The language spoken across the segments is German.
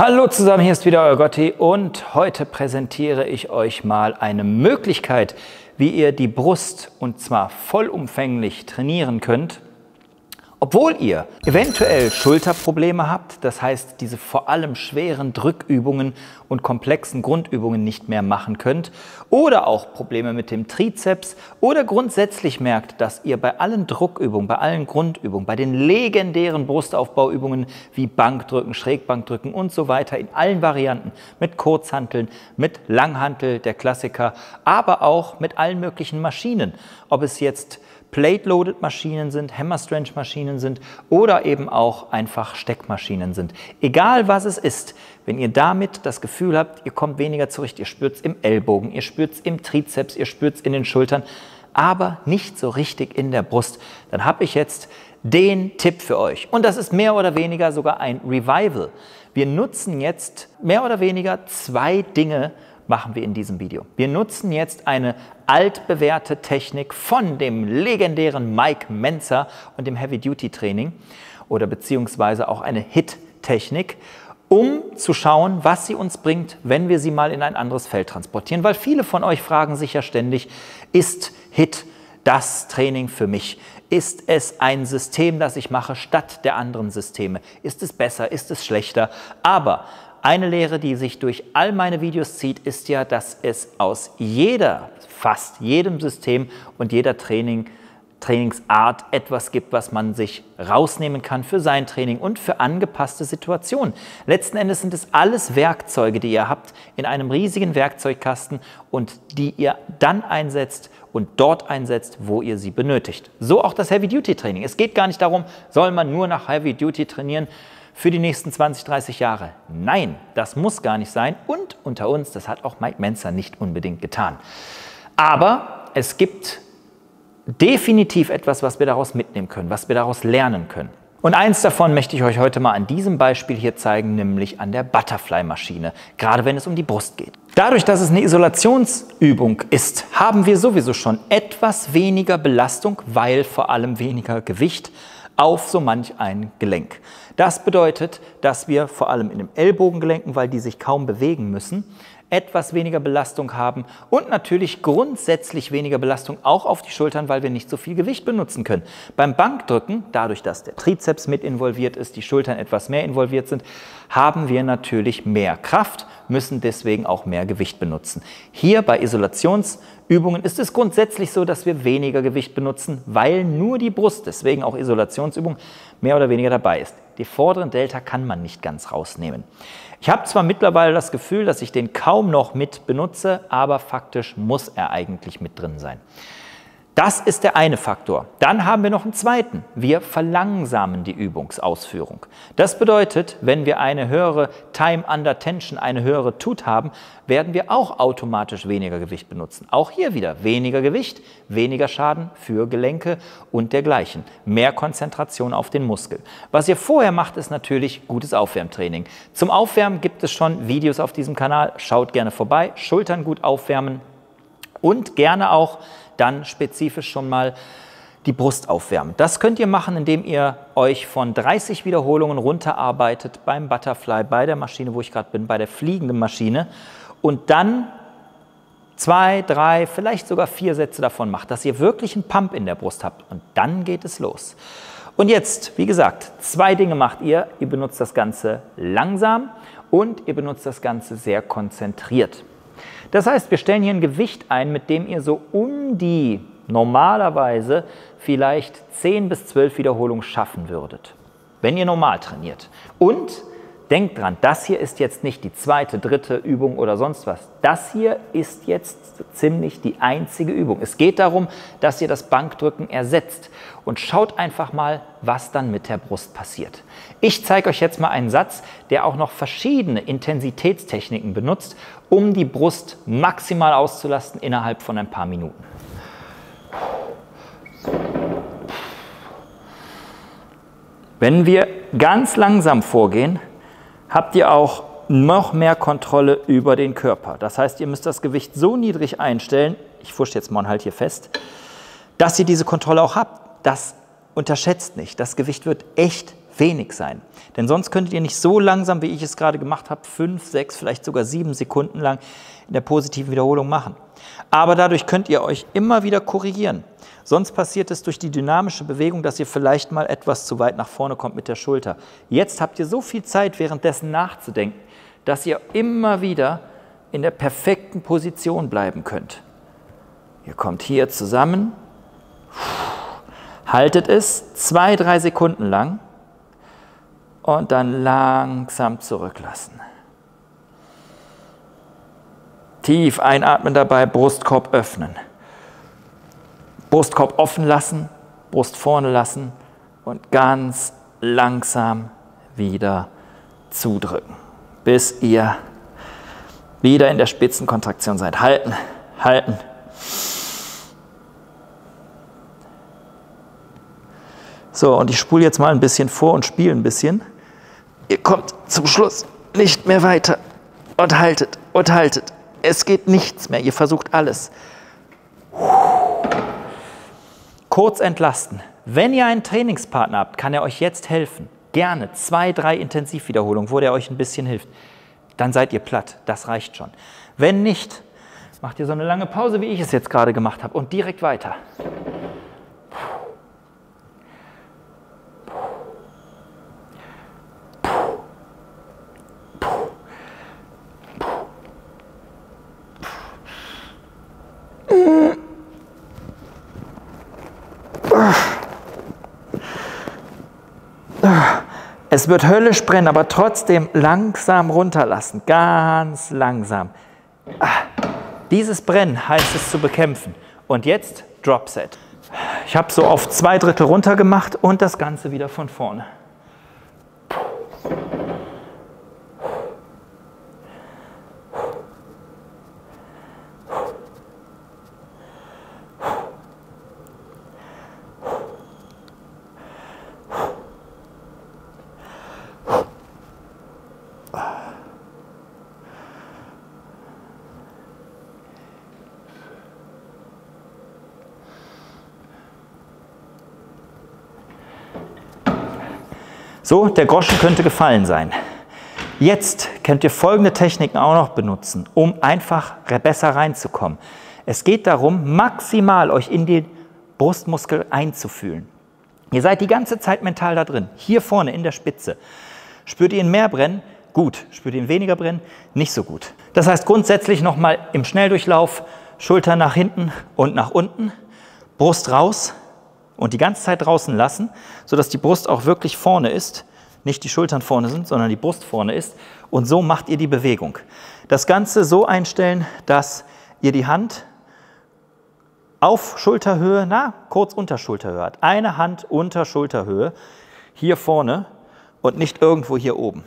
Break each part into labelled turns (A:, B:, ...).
A: Hallo zusammen, hier ist wieder euer Gotti und heute präsentiere ich euch mal eine Möglichkeit, wie ihr die Brust und zwar vollumfänglich trainieren könnt obwohl ihr eventuell Schulterprobleme habt, das heißt diese vor allem schweren Drückübungen und komplexen Grundübungen nicht mehr machen könnt, oder auch Probleme mit dem Trizeps oder grundsätzlich merkt, dass ihr bei allen Druckübungen, bei allen Grundübungen, bei den legendären Brustaufbauübungen wie Bankdrücken, Schrägbankdrücken und so weiter in allen Varianten mit Kurzhanteln, mit Langhantel, der Klassiker, aber auch mit allen möglichen Maschinen, ob es jetzt Plate-Loaded-Maschinen sind, Hammer-Strange-Maschinen sind oder eben auch einfach Steckmaschinen sind. Egal was es ist, wenn ihr damit das Gefühl habt, ihr kommt weniger zurecht, ihr spürt es im Ellbogen, ihr spürt es im Trizeps, ihr spürt es in den Schultern, aber nicht so richtig in der Brust, dann habe ich jetzt den Tipp für euch. Und das ist mehr oder weniger sogar ein Revival. Wir nutzen jetzt mehr oder weniger zwei Dinge, machen wir in diesem Video. Wir nutzen jetzt eine altbewährte Technik von dem legendären Mike Menzer und dem Heavy Duty Training oder beziehungsweise auch eine Hit-Technik, um zu schauen, was sie uns bringt, wenn wir sie mal in ein anderes Feld transportieren. Weil viele von euch fragen sich ja ständig, ist Hit das Training für mich? Ist es ein System, das ich mache statt der anderen Systeme? Ist es besser? Ist es schlechter? Aber eine Lehre, die sich durch all meine Videos zieht, ist ja, dass es aus jeder, fast jedem System und jeder Training, Trainingsart etwas gibt, was man sich rausnehmen kann für sein Training und für angepasste Situationen. Letzten Endes sind es alles Werkzeuge, die ihr habt in einem riesigen Werkzeugkasten und die ihr dann einsetzt und dort einsetzt, wo ihr sie benötigt. So auch das Heavy-Duty-Training. Es geht gar nicht darum, soll man nur nach Heavy-Duty trainieren, für die nächsten 20, 30 Jahre. Nein, das muss gar nicht sein. Und unter uns, das hat auch Mike Menzer nicht unbedingt getan. Aber es gibt definitiv etwas, was wir daraus mitnehmen können, was wir daraus lernen können. Und eins davon möchte ich euch heute mal an diesem Beispiel hier zeigen, nämlich an der Butterfly-Maschine, gerade wenn es um die Brust geht. Dadurch, dass es eine Isolationsübung ist, haben wir sowieso schon etwas weniger Belastung, weil vor allem weniger Gewicht auf so manch ein Gelenk. Das bedeutet, dass wir vor allem in den Ellbogengelenken, weil die sich kaum bewegen müssen, etwas weniger Belastung haben und natürlich grundsätzlich weniger Belastung auch auf die Schultern, weil wir nicht so viel Gewicht benutzen können. Beim Bankdrücken, dadurch, dass der Trizeps mit involviert ist, die Schultern etwas mehr involviert sind, haben wir natürlich mehr Kraft, müssen deswegen auch mehr Gewicht benutzen. Hier bei Isolationsübungen ist es grundsätzlich so, dass wir weniger Gewicht benutzen, weil nur die Brust, deswegen auch Isolationsübung, mehr oder weniger dabei ist. Die vorderen Delta kann man nicht ganz rausnehmen. Ich habe zwar mittlerweile das Gefühl, dass ich den kaum noch mit benutze, aber faktisch muss er eigentlich mit drin sein. Das ist der eine Faktor. Dann haben wir noch einen zweiten. Wir verlangsamen die Übungsausführung. Das bedeutet, wenn wir eine höhere Time under Tension, eine höhere Tut haben, werden wir auch automatisch weniger Gewicht benutzen. Auch hier wieder weniger Gewicht, weniger Schaden für Gelenke und dergleichen. Mehr Konzentration auf den Muskel. Was ihr vorher macht, ist natürlich gutes Aufwärmtraining. Zum Aufwärmen gibt es schon Videos auf diesem Kanal. Schaut gerne vorbei. Schultern gut aufwärmen und gerne auch dann spezifisch schon mal die Brust aufwärmen. Das könnt ihr machen, indem ihr euch von 30 Wiederholungen runterarbeitet beim Butterfly, bei der Maschine, wo ich gerade bin, bei der fliegenden Maschine und dann zwei, drei, vielleicht sogar vier Sätze davon macht, dass ihr wirklich einen Pump in der Brust habt und dann geht es los. Und jetzt, wie gesagt, zwei Dinge macht ihr. Ihr benutzt das Ganze langsam und ihr benutzt das Ganze sehr konzentriert. Das heißt, wir stellen hier ein Gewicht ein, mit dem ihr so um die normalerweise vielleicht 10 bis 12 Wiederholungen schaffen würdet, wenn ihr normal trainiert. Und denkt dran, das hier ist jetzt nicht die zweite, dritte Übung oder sonst was. Das hier ist jetzt ziemlich die einzige Übung. Es geht darum, dass ihr das Bankdrücken ersetzt und schaut einfach mal, was dann mit der Brust passiert. Ich zeige euch jetzt mal einen Satz, der auch noch verschiedene Intensitätstechniken benutzt, um die Brust maximal auszulasten innerhalb von ein paar Minuten. Wenn wir ganz langsam vorgehen, habt ihr auch noch mehr Kontrolle über den Körper. Das heißt, ihr müsst das Gewicht so niedrig einstellen, ich fusche jetzt mal halt hier fest, dass ihr diese Kontrolle auch habt. Das unterschätzt nicht. Das Gewicht wird echt wenig sein. Denn sonst könntet ihr nicht so langsam, wie ich es gerade gemacht habe, fünf, sechs, vielleicht sogar sieben Sekunden lang in der positiven Wiederholung machen. Aber dadurch könnt ihr euch immer wieder korrigieren. Sonst passiert es durch die dynamische Bewegung, dass ihr vielleicht mal etwas zu weit nach vorne kommt mit der Schulter. Jetzt habt ihr so viel Zeit, währenddessen nachzudenken, dass ihr immer wieder in der perfekten Position bleiben könnt. Ihr kommt hier zusammen, haltet es zwei, drei Sekunden lang und dann langsam zurücklassen. Tief einatmen dabei, Brustkorb öffnen. Brustkorb offen lassen, Brust vorne lassen und ganz langsam wieder zudrücken, bis ihr wieder in der Spitzenkontraktion seid. Halten, halten. So, und ich spule jetzt mal ein bisschen vor und spiele ein bisschen. Ihr kommt zum Schluss nicht mehr weiter und haltet und haltet. Es geht nichts mehr. Ihr versucht alles. Kurz entlasten. Wenn ihr einen Trainingspartner habt, kann er euch jetzt helfen. Gerne zwei, drei Intensivwiederholungen, wo der euch ein bisschen hilft. Dann seid ihr platt. Das reicht schon. Wenn nicht, macht ihr so eine lange Pause, wie ich es jetzt gerade gemacht habe, und direkt weiter. Es wird höllisch brennen, aber trotzdem langsam runterlassen, ganz langsam. Ah, dieses Brennen heißt es zu bekämpfen. Und jetzt Drop Set. Ich habe so auf zwei Drittel runter gemacht und das Ganze wieder von vorne. So, der Groschen könnte gefallen sein. Jetzt könnt ihr folgende Techniken auch noch benutzen, um einfach besser reinzukommen. Es geht darum, maximal euch in den Brustmuskel einzufühlen. Ihr seid die ganze Zeit mental da drin, hier vorne in der Spitze. Spürt ihr ihn mehr brennen? Gut. Spürt ihr ihn weniger brennen? Nicht so gut. Das heißt grundsätzlich nochmal im Schnelldurchlauf Schulter nach hinten und nach unten, Brust raus, und die ganze Zeit draußen lassen, sodass die Brust auch wirklich vorne ist, nicht die Schultern vorne sind, sondern die Brust vorne ist. Und so macht ihr die Bewegung. Das Ganze so einstellen, dass ihr die Hand auf Schulterhöhe, na, kurz unter Schulterhöhe hat. Eine Hand unter Schulterhöhe, hier vorne und nicht irgendwo hier oben.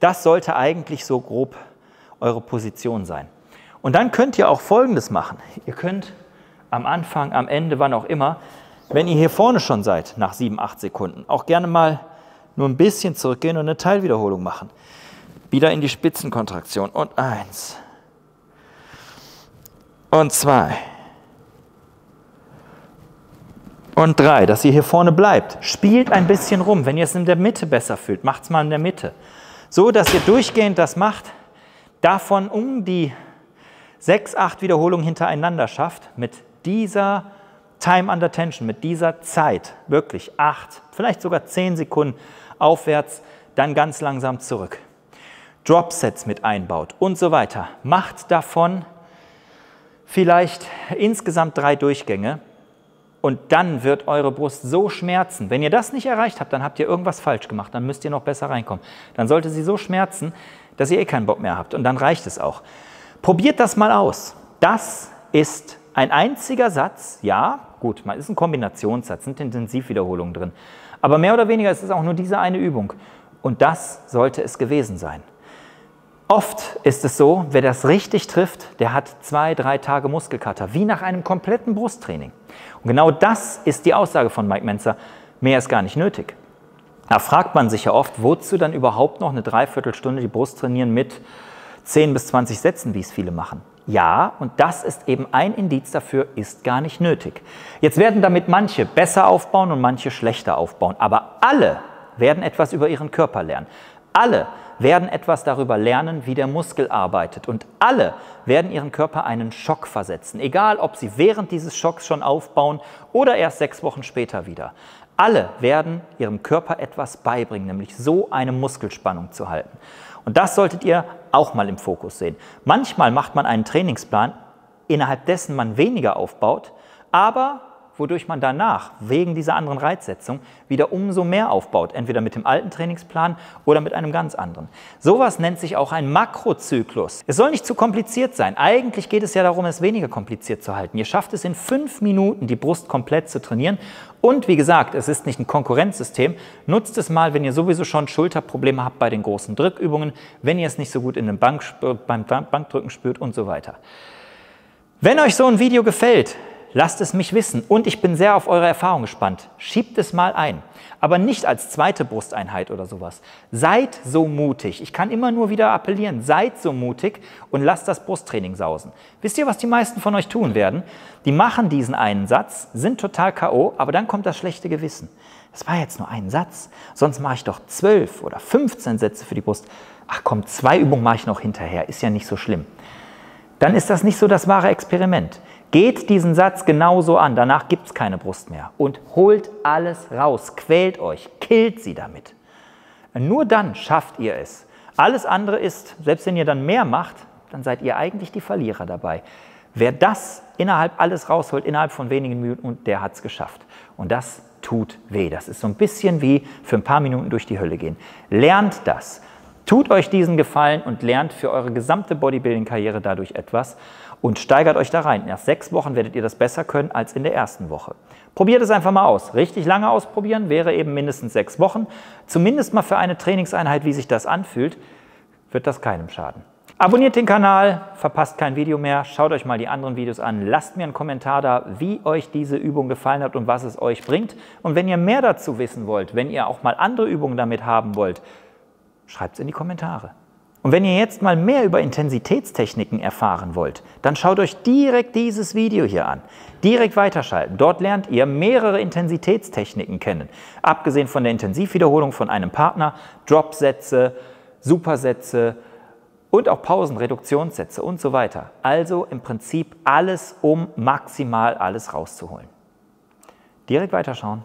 A: Das sollte eigentlich so grob eure Position sein. Und dann könnt ihr auch Folgendes machen. Ihr könnt am Anfang, am Ende, wann auch immer, wenn ihr hier vorne schon seid, nach 7, 8 Sekunden, auch gerne mal nur ein bisschen zurückgehen und eine Teilwiederholung machen. Wieder in die Spitzenkontraktion. Und eins. Und zwei. Und drei, dass ihr hier vorne bleibt. Spielt ein bisschen rum. Wenn ihr es in der Mitte besser fühlt, macht es mal in der Mitte. So, dass ihr durchgehend das macht, davon um die sechs, acht Wiederholungen hintereinander schafft, mit dieser Time under Tension, mit dieser Zeit, wirklich acht, vielleicht sogar zehn Sekunden aufwärts, dann ganz langsam zurück. Drop-Sets mit einbaut und so weiter. Macht davon vielleicht insgesamt drei Durchgänge und dann wird eure Brust so schmerzen. Wenn ihr das nicht erreicht habt, dann habt ihr irgendwas falsch gemacht, dann müsst ihr noch besser reinkommen. Dann sollte sie so schmerzen, dass ihr eh keinen Bock mehr habt und dann reicht es auch. Probiert das mal aus. Das ist ein einziger Satz, ja, gut, man ist ein Kombinationssatz, sind Intensivwiederholungen drin. Aber mehr oder weniger ist es auch nur diese eine Übung. Und das sollte es gewesen sein. Oft ist es so, wer das richtig trifft, der hat zwei, drei Tage Muskelkater, wie nach einem kompletten Brusttraining. Und genau das ist die Aussage von Mike Menzer. Mehr ist gar nicht nötig. Da fragt man sich ja oft, wozu dann überhaupt noch eine Dreiviertelstunde die Brust trainieren mit 10 bis 20 Sätzen, wie es viele machen. Ja, und das ist eben ein Indiz dafür, ist gar nicht nötig. Jetzt werden damit manche besser aufbauen und manche schlechter aufbauen, aber alle werden etwas über ihren Körper lernen. Alle werden etwas darüber lernen, wie der Muskel arbeitet. Und alle werden ihren Körper einen Schock versetzen, egal ob sie während dieses Schocks schon aufbauen oder erst sechs Wochen später wieder. Alle werden ihrem Körper etwas beibringen, nämlich so eine Muskelspannung zu halten. Und das solltet ihr auch mal im Fokus sehen. Manchmal macht man einen Trainingsplan, innerhalb dessen man weniger aufbaut, aber wodurch man danach wegen dieser anderen Reizsetzung wieder umso mehr aufbaut, entweder mit dem alten Trainingsplan oder mit einem ganz anderen. Sowas nennt sich auch ein Makrozyklus. Es soll nicht zu kompliziert sein. Eigentlich geht es ja darum, es weniger kompliziert zu halten. Ihr schafft es in fünf Minuten, die Brust komplett zu trainieren. Und wie gesagt, es ist nicht ein Konkurrenzsystem. Nutzt es mal, wenn ihr sowieso schon Schulterprobleme habt bei den großen Drückübungen, wenn ihr es nicht so gut in den Bank, beim Bankdrücken spürt und so weiter. Wenn euch so ein Video gefällt, Lasst es mich wissen und ich bin sehr auf eure Erfahrung gespannt. Schiebt es mal ein, aber nicht als zweite Brusteinheit oder sowas. Seid so mutig. Ich kann immer nur wieder appellieren, seid so mutig und lasst das Brusttraining sausen. Wisst ihr, was die meisten von euch tun werden? Die machen diesen einen Satz, sind total KO, aber dann kommt das schlechte Gewissen. Das war jetzt nur ein Satz, sonst mache ich doch zwölf oder 15 Sätze für die Brust. Ach komm, zwei Übungen mache ich noch hinterher, ist ja nicht so schlimm. Dann ist das nicht so das wahre Experiment. Geht diesen Satz genauso an, danach gibt es keine Brust mehr. Und holt alles raus, quält euch, killt sie damit. Nur dann schafft ihr es. Alles andere ist, selbst wenn ihr dann mehr macht, dann seid ihr eigentlich die Verlierer dabei. Wer das innerhalb alles rausholt, innerhalb von wenigen Minuten, der hat es geschafft. Und das tut weh. Das ist so ein bisschen wie für ein paar Minuten durch die Hölle gehen. Lernt das. Tut euch diesen Gefallen und lernt für eure gesamte Bodybuilding-Karriere dadurch etwas und steigert euch da rein. Nach sechs Wochen werdet ihr das besser können als in der ersten Woche. Probiert es einfach mal aus. Richtig lange ausprobieren wäre eben mindestens sechs Wochen. Zumindest mal für eine Trainingseinheit, wie sich das anfühlt, wird das keinem schaden. Abonniert den Kanal, verpasst kein Video mehr, schaut euch mal die anderen Videos an, lasst mir einen Kommentar da, wie euch diese Übung gefallen hat und was es euch bringt. Und wenn ihr mehr dazu wissen wollt, wenn ihr auch mal andere Übungen damit haben wollt, schreibt es in die Kommentare. Und wenn ihr jetzt mal mehr über Intensitätstechniken erfahren wollt, dann schaut euch direkt dieses Video hier an. Direkt weiterschalten. Dort lernt ihr mehrere Intensitätstechniken kennen. Abgesehen von der Intensivwiederholung von einem Partner, Dropsätze, Supersätze und auch Pausen, Reduktionssätze und so weiter. Also im Prinzip alles, um maximal alles rauszuholen. Direkt weiterschauen.